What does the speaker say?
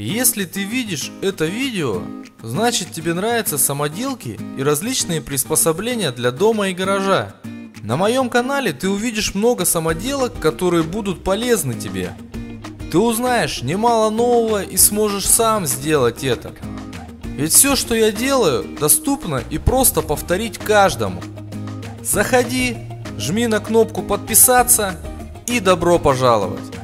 Если ты видишь это видео, значит тебе нравятся самоделки и различные приспособления для дома и гаража. На моем канале ты увидишь много самоделок, которые будут полезны тебе. Ты узнаешь немало нового и сможешь сам сделать это. Ведь все, что я делаю, доступно и просто повторить каждому. Заходи, жми на кнопку подписаться и добро пожаловать.